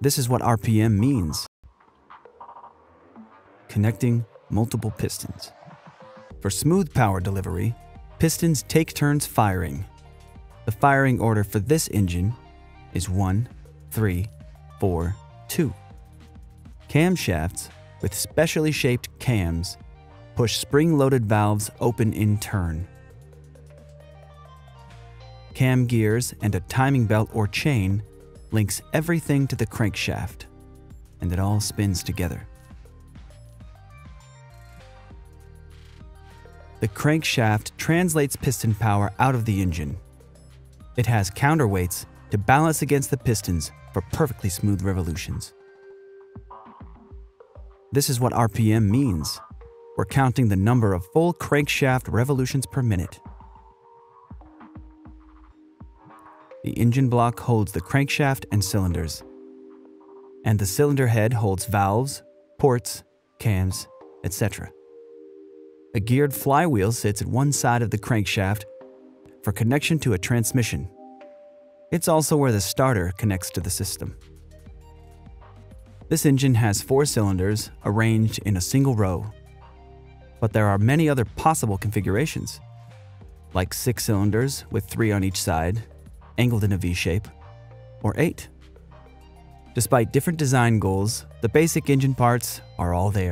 This is what RPM means. Connecting multiple pistons. For smooth power delivery, pistons take turns firing. The firing order for this engine is 1, 3, 4, 2. Camshafts with specially shaped cams push spring-loaded valves open in turn. Cam gears and a timing belt or chain links everything to the crankshaft, and it all spins together. The crankshaft translates piston power out of the engine. It has counterweights to balance against the pistons for perfectly smooth revolutions. This is what RPM means. We're counting the number of full crankshaft revolutions per minute. The engine block holds the crankshaft and cylinders. And the cylinder head holds valves, ports, cams, etc. A geared flywheel sits at one side of the crankshaft for connection to a transmission. It's also where the starter connects to the system. This engine has four cylinders arranged in a single row, but there are many other possible configurations, like six cylinders with three on each side angled in a V shape, or 8. Despite different design goals, the basic engine parts are all there.